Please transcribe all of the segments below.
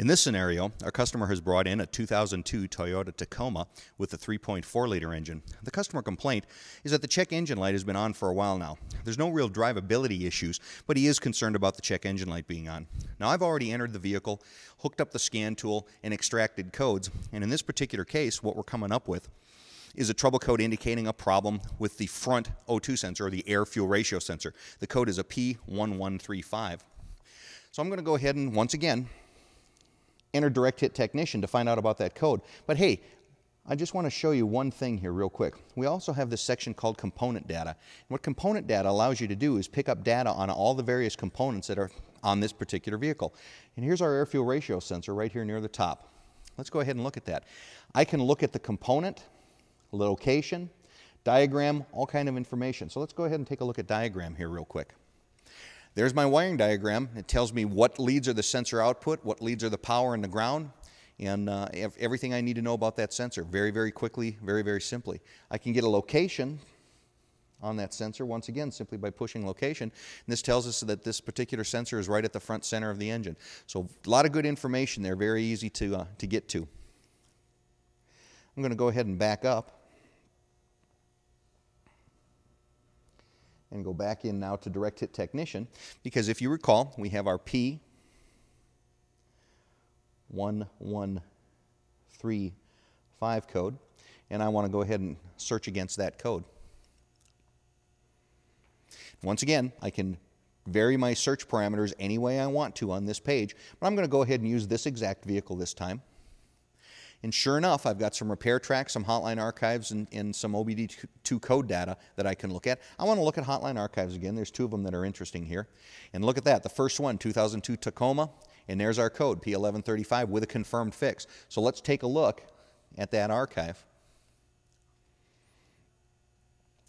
In this scenario, our customer has brought in a 2002 Toyota Tacoma with a 3.4 liter engine. The customer complaint is that the check engine light has been on for a while now. There's no real drivability issues, but he is concerned about the check engine light being on. Now, I've already entered the vehicle, hooked up the scan tool, and extracted codes, and in this particular case, what we're coming up with is a trouble code indicating a problem with the front O2 sensor or the air fuel ratio sensor. The code is a P1135. So I'm going to go ahead and once again enter direct hit technician to find out about that code. But hey, I just want to show you one thing here real quick. We also have this section called component data. What component data allows you to do is pick up data on all the various components that are on this particular vehicle. And here's our air fuel ratio sensor right here near the top. Let's go ahead and look at that. I can look at the component, location, diagram, all kind of information. So let's go ahead and take a look at diagram here real quick. There's my wiring diagram. It tells me what leads are the sensor output, what leads are the power and the ground, and uh, everything I need to know about that sensor very, very quickly, very, very simply. I can get a location on that sensor once again simply by pushing location. And this tells us that this particular sensor is right at the front center of the engine. So a lot of good information there, very easy to, uh, to get to. I'm going to go ahead and back up. And go back in now to direct hit technician because if you recall we have our P 1135 code and I want to go ahead and search against that code. Once again, I can vary my search parameters any way I want to on this page, but I'm going to go ahead and use this exact vehicle this time. And sure enough, I've got some repair tracks, some hotline archives, and, and some OBD2 code data that I can look at. I want to look at hotline archives again. There's two of them that are interesting here. And look at that. The first one, 2002 Tacoma, and there's our code, P1135, with a confirmed fix. So let's take a look at that archive.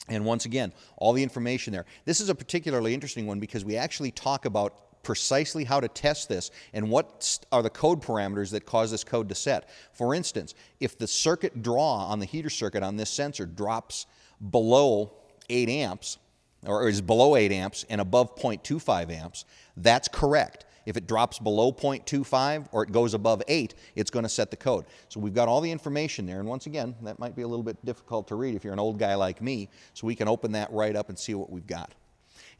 And once again, all the information there. This is a particularly interesting one because we actually talk about precisely how to test this and what are the code parameters that cause this code to set. For instance, if the circuit draw on the heater circuit on this sensor drops below 8 amps, or is below 8 amps and above 0.25 amps, that's correct. If it drops below 0.25 or it goes above 8, it's going to set the code. So we've got all the information there. And once again, that might be a little bit difficult to read if you're an old guy like me. So we can open that right up and see what we've got.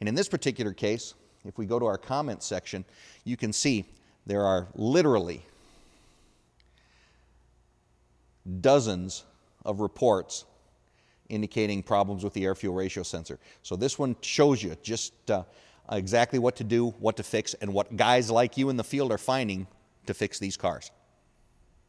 And in this particular case, if we go to our comment section, you can see there are literally dozens of reports indicating problems with the air fuel ratio sensor. So this one shows you just uh, exactly what to do, what to fix, and what guys like you in the field are finding to fix these cars.